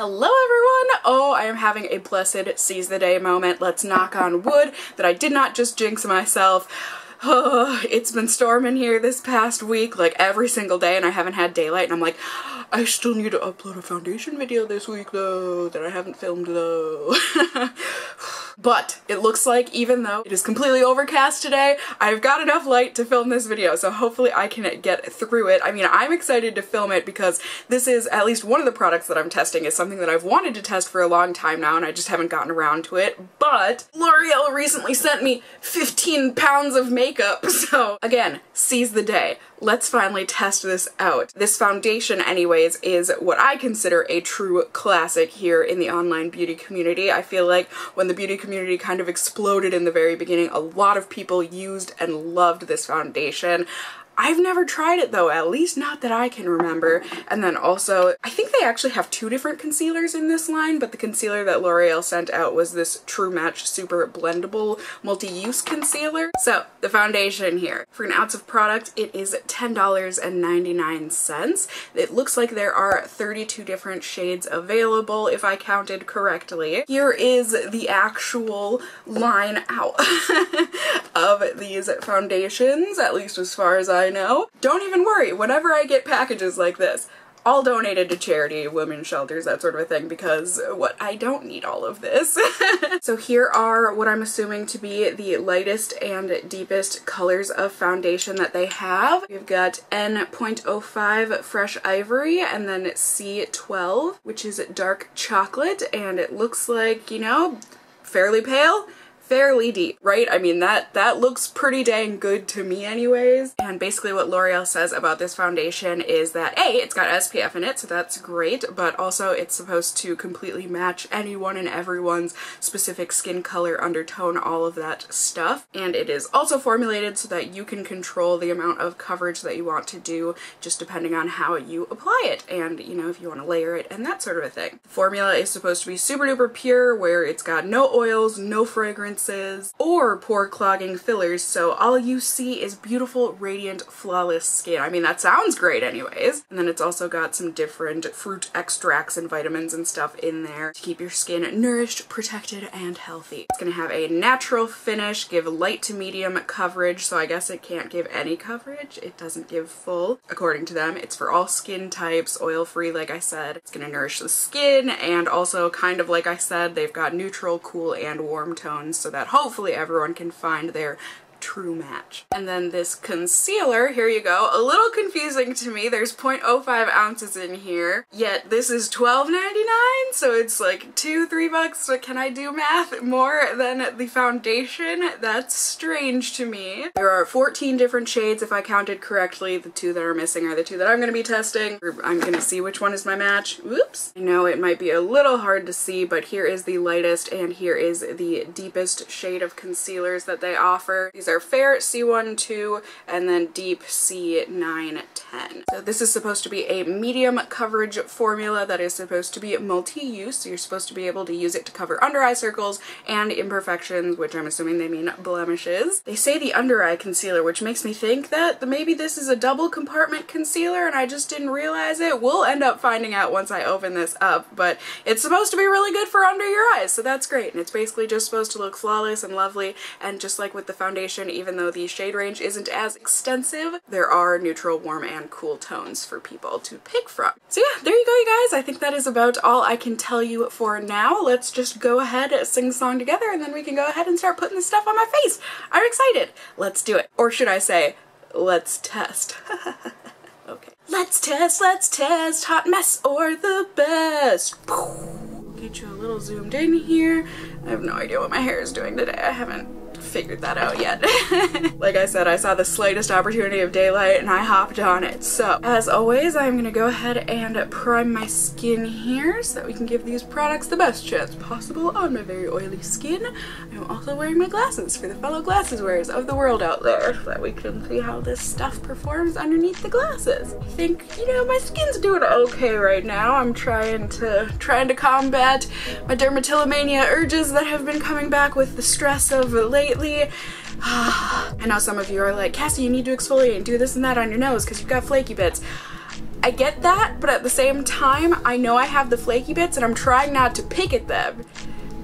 Hello everyone! Oh, I am having a blessed seize the day moment. Let's knock on wood that I did not just jinx myself. Oh, it's been storming here this past week, like every single day, and I haven't had daylight, and I'm like, I still need to upload a foundation video this week though, that I haven't filmed though. But it looks like even though it is completely overcast today, I've got enough light to film this video, so hopefully I can get through it. I mean, I'm excited to film it because this is at least one of the products that I'm testing is something that I've wanted to test for a long time now and I just haven't gotten around to it. But L'Oreal recently sent me 15 pounds of makeup, so again, seize the day let's finally test this out. This foundation anyways is what I consider a true classic here in the online beauty community. I feel like when the beauty community kind of exploded in the very beginning, a lot of people used and loved this foundation. I've never tried it though, at least not that I can remember. And then also, I think they actually have two different concealers in this line, but the concealer that L'Oreal sent out was this True Match Super Blendable Multi-Use Concealer. So, the foundation here. For an ounce of product, it is $10.99. It looks like there are 32 different shades available, if I counted correctly. Here is the actual line out of these foundations, at least as far as I I know. Don't even worry, whenever I get packages like this, all donated to charity, women's shelters, that sort of a thing, because what I don't need all of this. so here are what I'm assuming to be the lightest and deepest colors of foundation that they have. We've got N.05 Fresh Ivory and then C12, which is dark chocolate, and it looks like, you know, fairly pale fairly deep, right? I mean, that, that looks pretty dang good to me anyways. And basically what L'Oreal says about this foundation is that A, it's got SPF in it, so that's great, but also it's supposed to completely match anyone and everyone's specific skin color, undertone, all of that stuff. And it is also formulated so that you can control the amount of coverage that you want to do just depending on how you apply it and, you know, if you want to layer it and that sort of a thing. The formula is supposed to be super duper pure where it's got no oils, no fragrance, or pore clogging fillers so all you see is beautiful radiant flawless skin. I mean that sounds great anyways. And then it's also got some different fruit extracts and vitamins and stuff in there to keep your skin nourished, protected, and healthy. It's gonna have a natural finish, give light to medium coverage so I guess it can't give any coverage. It doesn't give full according to them. It's for all skin types, oil free like I said. It's gonna nourish the skin and also kind of like I said they've got neutral, cool, and warm tones so so that hopefully everyone can find their true match. And then this concealer, here you go, a little confusing to me. There's 0.05 ounces in here, yet this is $12.99, so it's like two, three bucks. So can I do math more than the foundation? That's strange to me. There are 14 different shades if I counted correctly. The two that are missing are the two that I'm gonna be testing. I'm gonna see which one is my match. Oops. I know it might be a little hard to see, but here is the lightest and here is the deepest shade of concealers that they offer. These are Fair C1, 2, and then Deep C910. So this is supposed to be a medium coverage formula that is supposed to be multi-use. So you're supposed to be able to use it to cover under eye circles and imperfections, which I'm assuming they mean blemishes. They say the under eye concealer, which makes me think that maybe this is a double compartment concealer and I just didn't realize it. We'll end up finding out once I open this up, but it's supposed to be really good for under your eyes, so that's great. And it's basically just supposed to look flawless and lovely, and just like with the foundation even though the shade range isn't as extensive, there are neutral, warm, and cool tones for people to pick from. So yeah, there you go, you guys. I think that is about all I can tell you for now. Let's just go ahead, sing song together, and then we can go ahead and start putting this stuff on my face. I'm excited. Let's do it. Or should I say, let's test. okay. Let's test, let's test, hot mess or the best. Get you a little zoomed in here. I have no idea what my hair is doing today. I haven't figured that out yet. like I said, I saw the slightest opportunity of daylight and I hopped on it. So as always, I'm gonna go ahead and prime my skin here so that we can give these products the best chance possible on my very oily skin. I'm also wearing my glasses for the fellow glasses wearers of the world out there so that we can see how this stuff performs underneath the glasses. I think, you know, my skin's doing okay right now. I'm trying to trying to combat my dermatillomania urges that have been coming back with the stress of lately lately. I know some of you are like, Cassie, you need to exfoliate and do this and that on your nose because you've got flaky bits. I get that, but at the same time, I know I have the flaky bits and I'm trying not to pick at them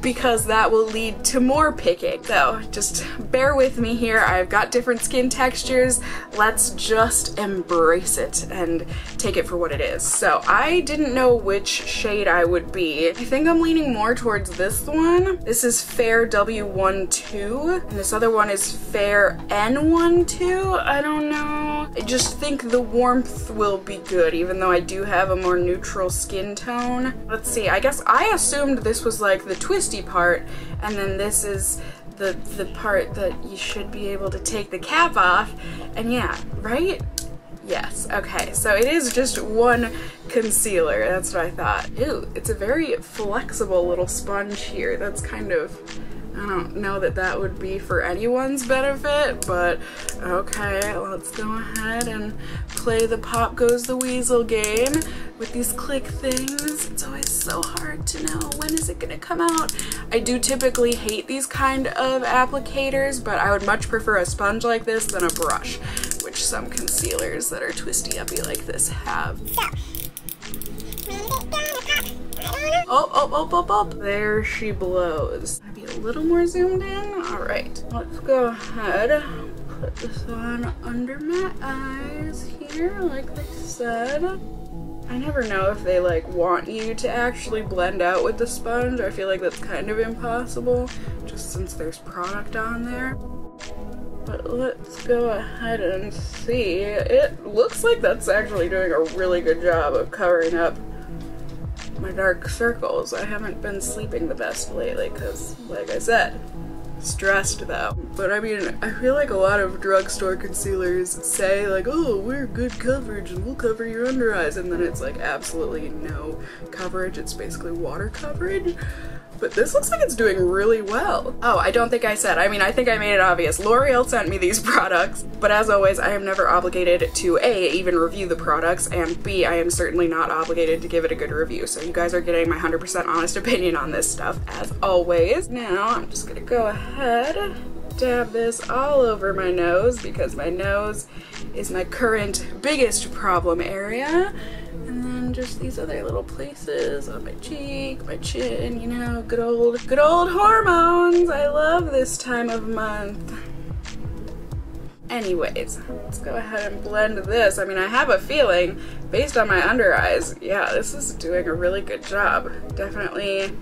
because that will lead to more picking. So just bear with me here. I've got different skin textures. Let's just embrace it and take it for what it is. So I didn't know which shade I would be. I think I'm leaning more towards this one. This is Fair W12 and this other one is Fair N12. I don't know. I just think the warmth will be good even though I do have a more neutral skin tone. Let's see, I guess I assumed this was like the twisty part and then this is the the part that you should be able to take the cap off and yeah right yes okay so it is just one concealer that's what I thought Ew, it's a very flexible little sponge here that's kind of I don't know that that would be for anyone's benefit, but okay, let's go ahead and play the pop goes the weasel game with these click things. It's always so hard to know when is it gonna come out. I do typically hate these kind of applicators, but I would much prefer a sponge like this than a brush, which some concealers that are twisty uppy like this have. Oh, oh, oh, oh, oh, there she blows. Maybe a little more zoomed in. All right, let's go ahead, put this on under my eyes here, like they said. I never know if they like want you to actually blend out with the sponge. I feel like that's kind of impossible just since there's product on there. But let's go ahead and see. It looks like that's actually doing a really good job of covering up my dark circles. I haven't been sleeping the best lately because, like I said, stressed though. But I mean, I feel like a lot of drugstore concealers say like, oh, we're good coverage and we'll cover your under eyes. And then it's like absolutely no coverage. It's basically water coverage but this looks like it's doing really well. Oh, I don't think I said, I mean, I think I made it obvious. L'Oreal sent me these products, but as always, I am never obligated to A, even review the products, and B, I am certainly not obligated to give it a good review. So you guys are getting my 100% honest opinion on this stuff, as always. Now, I'm just gonna go ahead dab this all over my nose because my nose is my current biggest problem area just these other little places on my cheek, my chin, you know, good old, good old hormones. I love this time of month. Anyways, let's go ahead and blend this. I mean, I have a feeling, based on my under eyes, yeah, this is doing a really good job. Definitely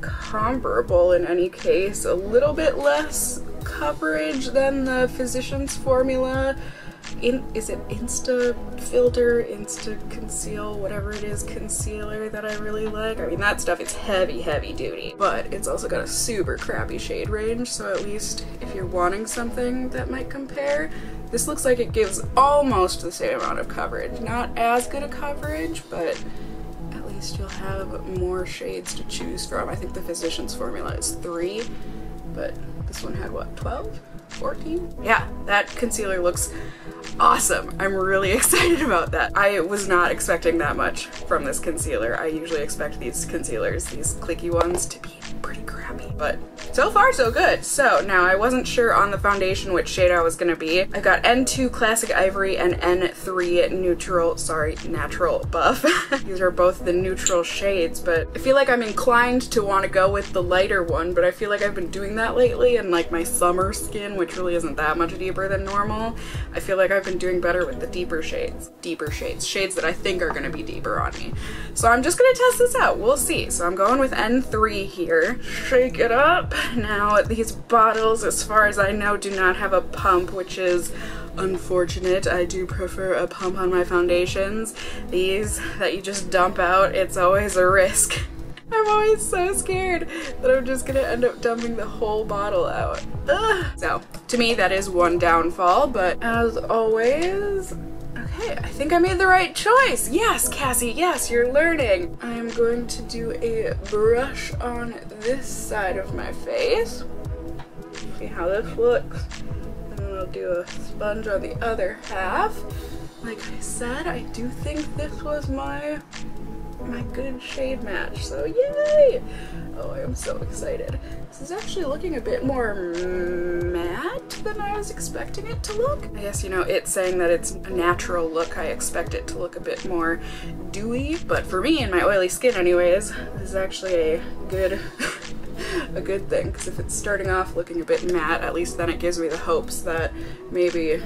comparable in any case. A little bit less coverage than the Physicians Formula in is it Insta Filter, Insta Conceal, whatever it is, concealer that I really like. I mean, that stuff is heavy, heavy duty, but it's also got a super crappy shade range, so at least if you're wanting something that might compare, this looks like it gives almost the same amount of coverage. Not as good a coverage, but at least you'll have more shades to choose from. I think the Physicians formula is three, but this one had what, 12? 14? Yeah, that concealer looks awesome. I'm really excited about that. I was not expecting that much from this concealer. I usually expect these concealers, these clicky ones, to be pretty crappy, but so far so good. So now I wasn't sure on the foundation which shade I was gonna be. I've got N2 Classic Ivory and N3 Neutral, sorry, Natural Buff. These are both the neutral shades, but I feel like I'm inclined to want to go with the lighter one, but I feel like I've been doing that lately and like my summer skin, which really isn't that much deeper than normal, I feel like I've been doing better with the deeper shades. Deeper shades. Shades that I think are gonna be deeper on me. So I'm just gonna test this out. We'll see. So I'm going with N3 here. Shake it up. Now, these bottles, as far as I know, do not have a pump, which is unfortunate. I do prefer a pump on my foundations. These that you just dump out, it's always a risk. I'm always so scared that I'm just gonna end up dumping the whole bottle out. Ugh. So, to me, that is one downfall, but as always, Okay, I think I made the right choice. Yes, Cassie, yes, you're learning. I'm going to do a brush on this side of my face. See how this looks. And then I'll do a sponge on the other half. Like I said, I do think this was my my good shade match. So yay! Oh, I am so excited. This is actually looking a bit more matte than I was expecting it to look. I guess, you know, it's saying that it's a natural look. I expect it to look a bit more dewy, but for me and my oily skin anyways, this is actually a good a good thing because if it's starting off looking a bit matte, at least then it gives me the hopes that maybe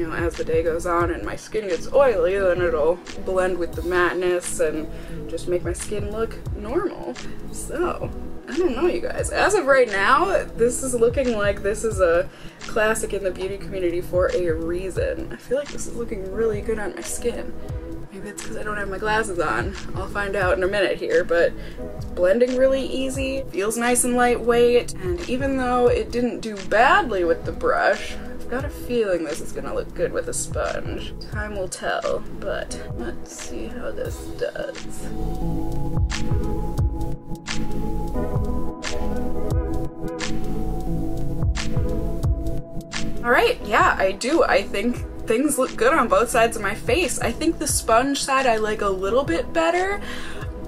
you know, as the day goes on and my skin gets oily, then it'll blend with the matteness and just make my skin look normal. So, I don't know, you guys. As of right now, this is looking like this is a classic in the beauty community for a reason. I feel like this is looking really good on my skin. Maybe it's because I don't have my glasses on. I'll find out in a minute here, but it's blending really easy, feels nice and lightweight, and even though it didn't do badly with the brush, got a feeling this is gonna look good with a sponge. Time will tell, but let's see how this does. Alright, yeah, I do. I think things look good on both sides of my face. I think the sponge side I like a little bit better,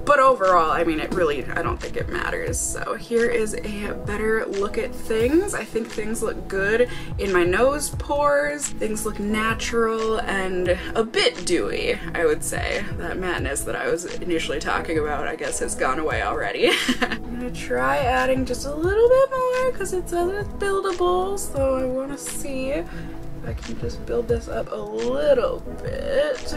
but overall, I mean, it really, I don't think it matters. So here is a better look at things. I think things look good in my nose pores. Things look natural and a bit dewy, I would say. That matteness that I was initially talking about, I guess, has gone away already. I'm gonna try adding just a little bit more because it says it's buildable, so I wanna see if I can just build this up a little bit.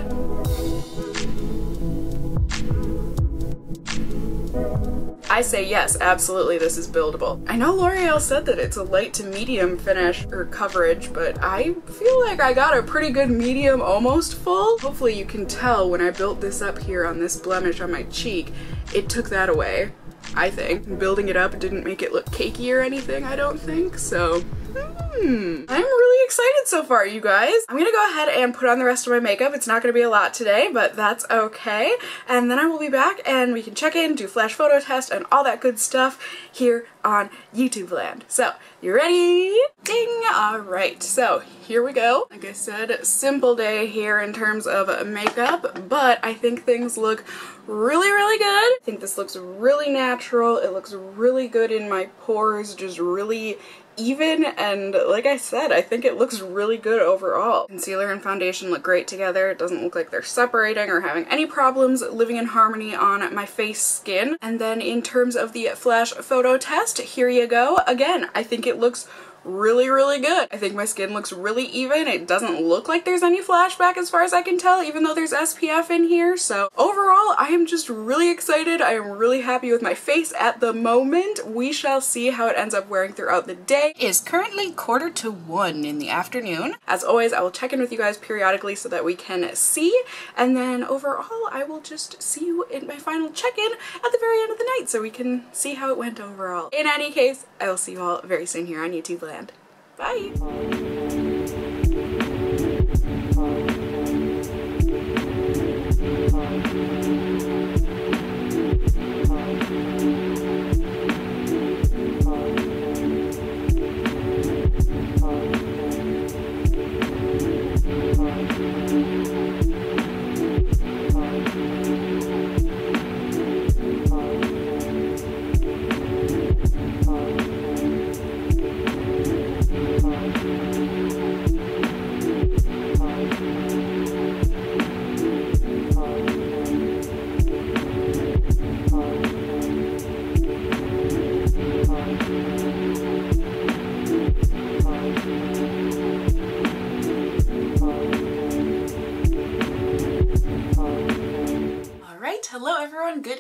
I say yes, absolutely this is buildable. I know L'Oreal said that it's a light to medium finish or coverage, but I feel like I got a pretty good medium almost full. Hopefully you can tell when I built this up here on this blemish on my cheek, it took that away. I think. Building it up didn't make it look cakey or anything, I don't think, so Hmm. I'm really excited so far, you guys. I'm gonna go ahead and put on the rest of my makeup. It's not gonna be a lot today, but that's okay. And then I will be back and we can check in, do flash photo test, and all that good stuff here on YouTube land. So, you ready? Ding! Alright, so here we go. Like I said, simple day here in terms of makeup, but I think things look really, really good. I think this looks really natural. It looks really good in my pores, just really even and like I said I think it looks really good overall. Concealer and foundation look great together. It doesn't look like they're separating or having any problems living in harmony on my face skin. And then in terms of the flash photo test, here you go. Again, I think it looks really, really good. I think my skin looks really even. It doesn't look like there's any flashback as far as I can tell, even though there's SPF in here. So overall, I am just really excited. I am really happy with my face at the moment. We shall see how it ends up wearing throughout the day. It is currently quarter to one in the afternoon. As always, I will check in with you guys periodically so that we can see. And then overall, I will just see you in my final check-in at the very end of the night so we can see how it went overall. In any case, I will see you all very soon here on YouTube Land. Bye!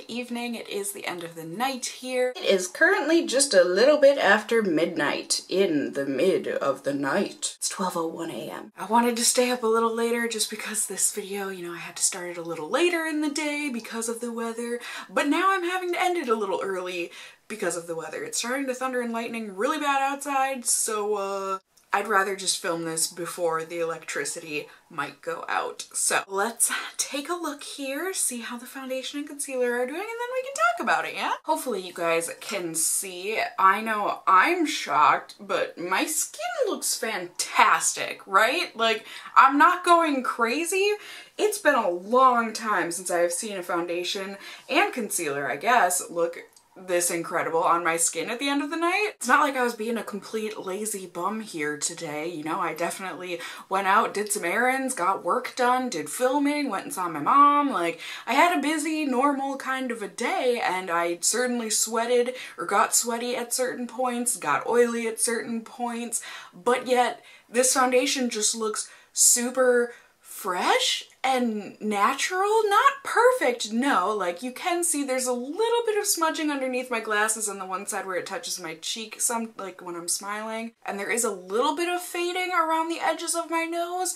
Evening. It is the end of the night here. It is currently just a little bit after midnight in the mid of the night. It's 12.01 a.m. I wanted to stay up a little later just because this video, you know, I had to start it a little later in the day because of the weather, but now I'm having to end it a little early because of the weather. It's starting to thunder and lightning really bad outside, so uh, I'd rather just film this before the electricity might go out. So let's take a look here, see how the foundation and concealer are doing, and then we can talk about it, yeah? Hopefully you guys can see. I know I'm shocked, but my skin looks fantastic, right? Like, I'm not going crazy. It's been a long time since I've seen a foundation and concealer, I guess, look this incredible on my skin at the end of the night. It's not like I was being a complete lazy bum here today, you know, I definitely went out, did some errands, got work done, did filming, went and saw my mom, like I had a busy, normal kind of a day and I certainly sweated or got sweaty at certain points, got oily at certain points, but yet this foundation just looks super fresh and natural. Not perfect, no. Like you can see there's a little bit of smudging underneath my glasses on the one side where it touches my cheek some like when I'm smiling. And there is a little bit of fading around the edges of my nose.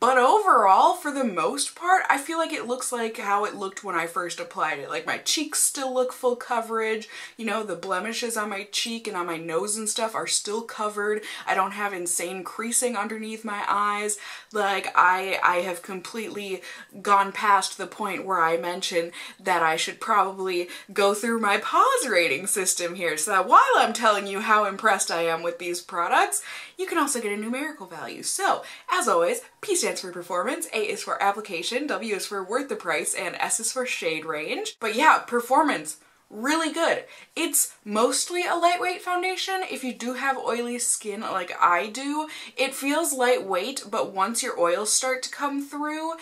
But overall, for the most part, I feel like it looks like how it looked when I first applied it. Like my cheeks still look full coverage. You know, the blemishes on my cheek and on my nose and stuff are still covered. I don't have insane creasing underneath my eyes. Like I, I have completely gone past the point where I mentioned that I should probably go through my paws rating system here so that while I'm telling you how impressed I am with these products, you can also get a numerical value. So, as always, P stands for performance, A is for application, W is for worth the price, and S is for shade range. But yeah, performance really good. It's mostly a lightweight foundation. If you do have oily skin like I do, it feels lightweight, but once your oils start to come through,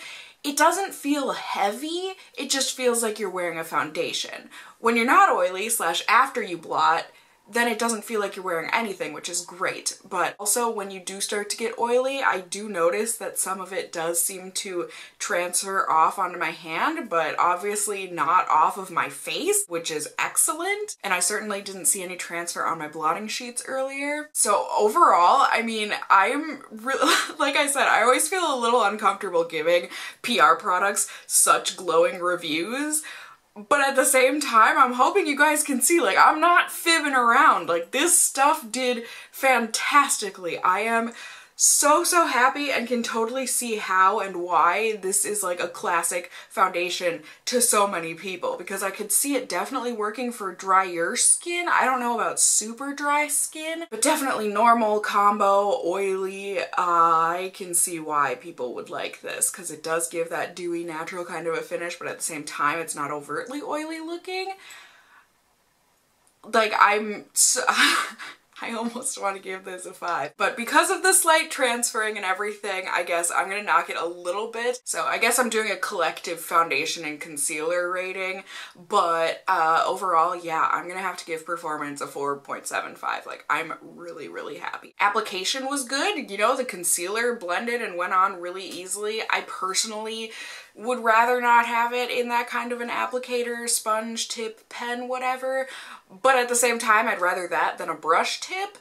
it doesn't feel heavy, it just feels like you're wearing a foundation. When you're not oily slash after you blot, then it doesn't feel like you're wearing anything, which is great. But also when you do start to get oily, I do notice that some of it does seem to transfer off onto my hand, but obviously not off of my face, which is excellent. And I certainly didn't see any transfer on my blotting sheets earlier. So overall, I mean, I'm really, like I said, I always feel a little uncomfortable giving PR products such glowing reviews, but at the same time, I'm hoping you guys can see, like, I'm not fibbing around. Like, this stuff did fantastically. I am so, so happy and can totally see how and why this is like a classic foundation to so many people because I could see it definitely working for drier skin. I don't know about super dry skin, but definitely normal, combo, oily. Uh, I can see why people would like this because it does give that dewy, natural kind of a finish, but at the same time, it's not overtly oily looking. Like, I'm so I almost want to give this a 5. But because of the slight transferring and everything, I guess I'm to knock it a little bit. So I guess I'm doing a collective foundation and concealer rating. But uh, overall, yeah, I'm to have to give performance a 4.75. Like, I'm really, really happy. Application was good. You know, the concealer blended and went on really easily. I personally would rather not have it in that kind of an applicator, sponge tip, pen, whatever. But at the same time, I'd rather that than a brush tip.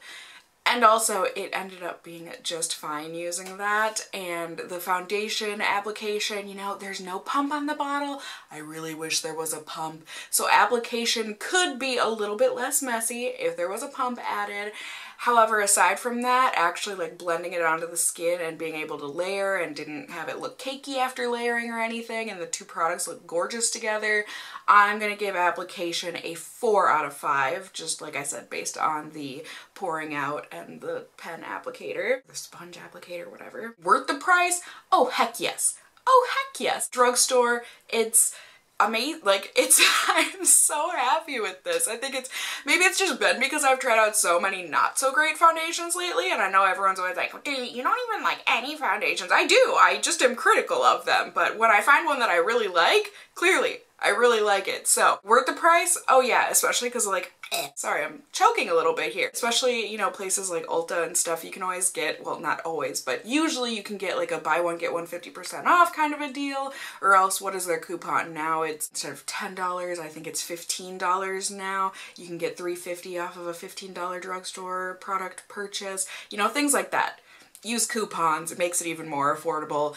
And also it ended up being just fine using that. And the foundation application, you know, there's no pump on the bottle. I really wish there was a pump. So application could be a little bit less messy if there was a pump added. However, aside from that, actually like blending it onto the skin and being able to layer and didn't have it look cakey after layering or anything and the two products look gorgeous together, I'm gonna give application a 4 out of 5, just like I said, based on the pouring out and the pen applicator, the sponge applicator, whatever. Worth the price? Oh, heck yes. Oh, heck yes. Drugstore, it's amazing. Like it's, I'm so happy with this. I think it's, maybe it's just been because I've tried out so many not so great foundations lately and I know everyone's always like, okay, you don't even like any foundations. I do, I just am critical of them. But when I find one that I really like, clearly I really like it. So worth the price? Oh yeah, especially because like, Eh, sorry, I'm choking a little bit here. Especially, you know, places like Ulta and stuff, you can always get, well, not always, but usually you can get like a buy one, get one 50% off kind of a deal, or else what is their coupon now? It's instead of $10, I think it's $15 now. You can get 350 off of a $15 drugstore product purchase, you know, things like that. Use coupons, it makes it even more affordable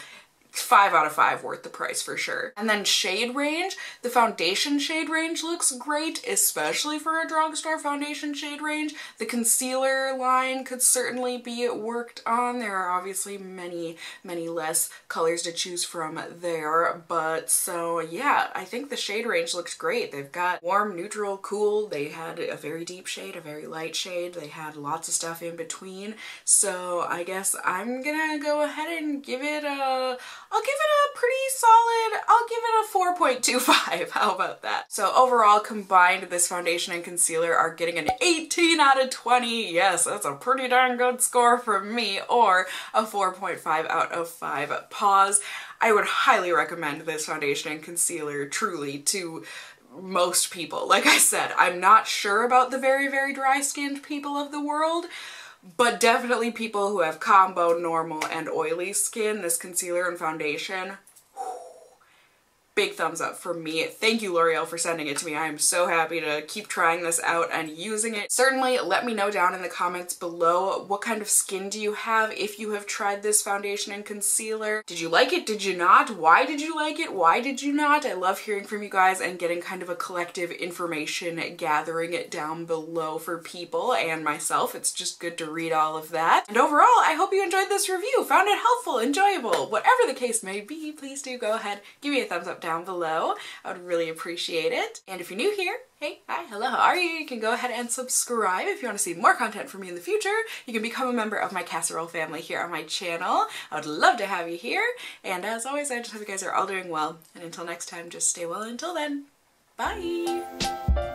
five out of five worth the price for sure. And then shade range, the foundation shade range looks great, especially for a drugstore foundation shade range. The concealer line could certainly be worked on. There are obviously many, many less colors to choose from there, but so yeah, I think the shade range looks great. They've got warm, neutral, cool. They had a very deep shade, a very light shade. They had lots of stuff in between. So I guess I'm gonna go ahead and give it a I'll give it a pretty solid, I'll give it a 4.25. How about that? So overall combined, this foundation and concealer are getting an 18 out of 20. Yes, that's a pretty darn good score from me or a 4.5 out of 5 paws. I would highly recommend this foundation and concealer truly to most people. Like I said, I'm not sure about the very, very dry skinned people of the world, but definitely people who have combo, normal, and oily skin, this concealer and foundation big thumbs up for me. Thank you L'Oreal for sending it to me. I am so happy to keep trying this out and using it. Certainly let me know down in the comments below what kind of skin do you have if you have tried this foundation and concealer. Did you like it? Did you not? Why did you like it? Why did you not? I love hearing from you guys and getting kind of a collective information gathering it down below for people and myself. It's just good to read all of that. And overall, I hope you enjoyed this review, found it helpful, enjoyable, whatever the case may be, please do go ahead, give me a thumbs up down down below. I would really appreciate it. And if you're new here, hey, hi, hello, how are you? You can go ahead and subscribe if you want to see more content from me in the future. You can become a member of my casserole family here on my channel. I would love to have you here. And as always, I just hope you guys are all doing well. And until next time, just stay well until then. Bye!